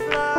of.